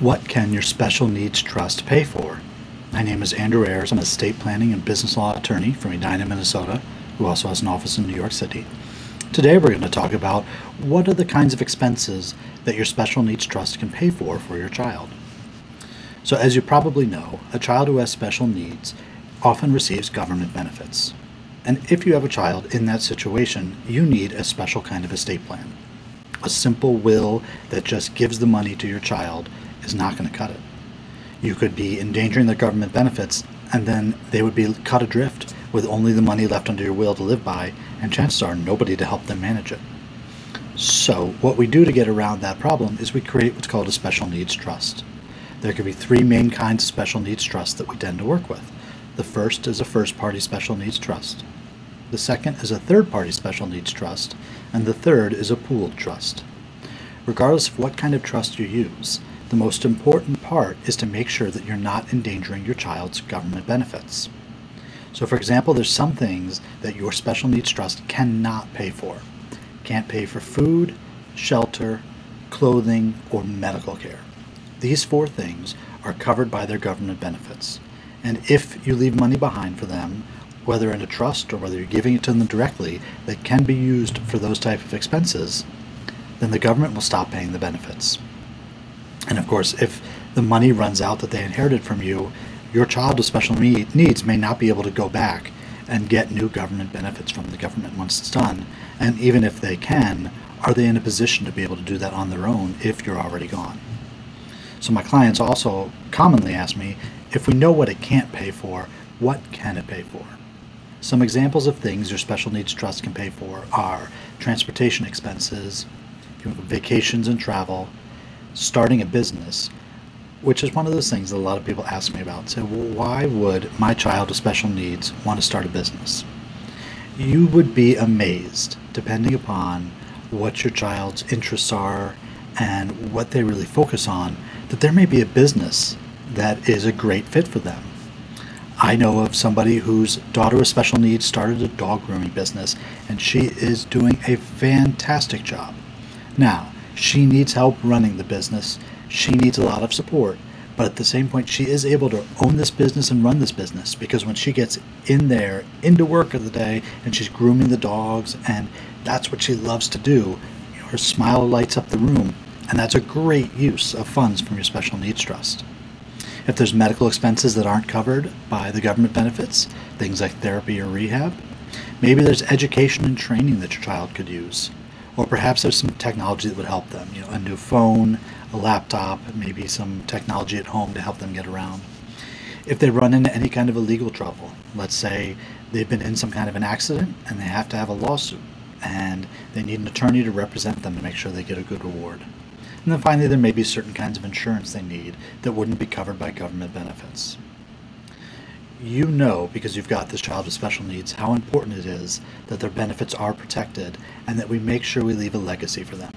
What can your special needs trust pay for? My name is Andrew Ayers. I'm a estate planning and business law attorney from Edina, Minnesota, who also has an office in New York City. Today we're going to talk about what are the kinds of expenses that your special needs trust can pay for for your child. So as you probably know, a child who has special needs often receives government benefits. And if you have a child in that situation, you need a special kind of estate plan. A simple will that just gives the money to your child is not going to cut it. You could be endangering their government benefits, and then they would be cut adrift with only the money left under your will to live by, and chances are nobody to help them manage it. So, what we do to get around that problem is we create what's called a special needs trust. There could be three main kinds of special needs trust that we tend to work with. The first is a first party special needs trust. The second is a third party special needs trust. And the third is a pooled trust. Regardless of what kind of trust you use, the most important part is to make sure that you're not endangering your child's government benefits. So, for example, there's some things that your special needs trust cannot pay for. Can't pay for food, shelter, clothing, or medical care. These four things are covered by their government benefits. And if you leave money behind for them, whether in a trust or whether you're giving it to them directly, that can be used for those type of expenses, then the government will stop paying the benefits. And of course, if the money runs out that they inherited from you, your child with special needs may not be able to go back and get new government benefits from the government once it's done. And even if they can, are they in a position to be able to do that on their own if you're already gone? So my clients also commonly ask me, if we know what it can't pay for, what can it pay for? Some examples of things your special needs trust can pay for are transportation expenses, vacations and travel, starting a business, which is one of those things that a lot of people ask me about. Say, well, why would my child with special needs want to start a business? You would be amazed, depending upon what your child's interests are and what they really focus on, that there may be a business that is a great fit for them. I know of somebody whose daughter with special needs started a dog grooming business, and she is doing a fantastic job. Now, she needs help running the business. She needs a lot of support. But at the same point, she is able to own this business and run this business because when she gets in there, into work of the day, and she's grooming the dogs, and that's what she loves to do, you know, her smile lights up the room. And that's a great use of funds from your special needs trust. If there's medical expenses that aren't covered by the government benefits, things like therapy or rehab, maybe there's education and training that your child could use or perhaps there's some technology that would help them. You know, a new phone, a laptop, maybe some technology at home to help them get around. If they run into any kind of illegal trouble, let's say they've been in some kind of an accident and they have to have a lawsuit, and they need an attorney to represent them to make sure they get a good reward. And then finally, there may be certain kinds of insurance they need that wouldn't be covered by government benefits you know, because you've got this child with special needs, how important it is that their benefits are protected and that we make sure we leave a legacy for them.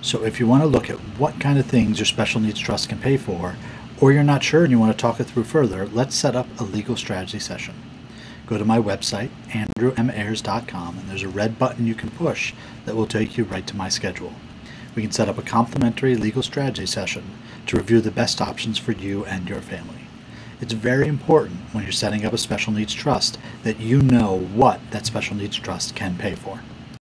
So if you want to look at what kind of things your special needs trust can pay for, or you're not sure and you want to talk it through further, let's set up a legal strategy session. Go to my website, andrewmayers.com, and there's a red button you can push that will take you right to my schedule. We can set up a complimentary legal strategy session to review the best options for you and your family. It's very important when you're setting up a special needs trust that you know what that special needs trust can pay for.